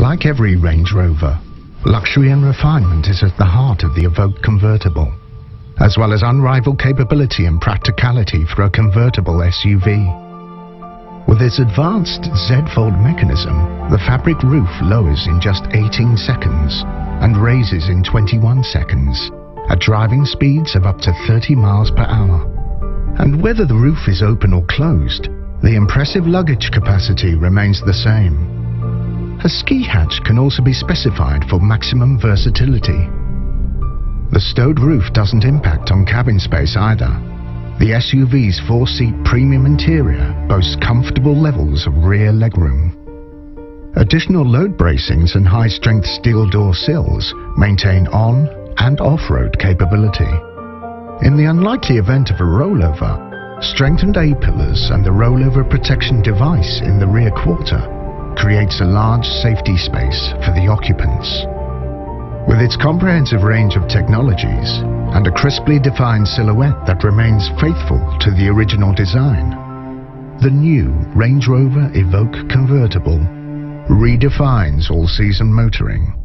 Like every Range Rover, luxury and refinement is at the heart of the Evoque convertible, as well as unrivaled capability and practicality for a convertible SUV. With its advanced Z-fold mechanism, the fabric roof lowers in just 18 seconds and raises in 21 seconds at driving speeds of up to 30 miles per hour. And whether the roof is open or closed, the impressive luggage capacity remains the same. A ski hatch can also be specified for maximum versatility. The stowed roof doesn't impact on cabin space either. The SUV's four-seat premium interior boasts comfortable levels of rear legroom. Additional load bracings and high-strength steel door sills maintain on and off-road capability. In the unlikely event of a rollover, strengthened A-pillars and the rollover protection device in the rear quarter creates a large safety space for the occupants. With its comprehensive range of technologies and a crisply defined silhouette that remains faithful to the original design, the new Range Rover Evoque convertible redefines all-season motoring.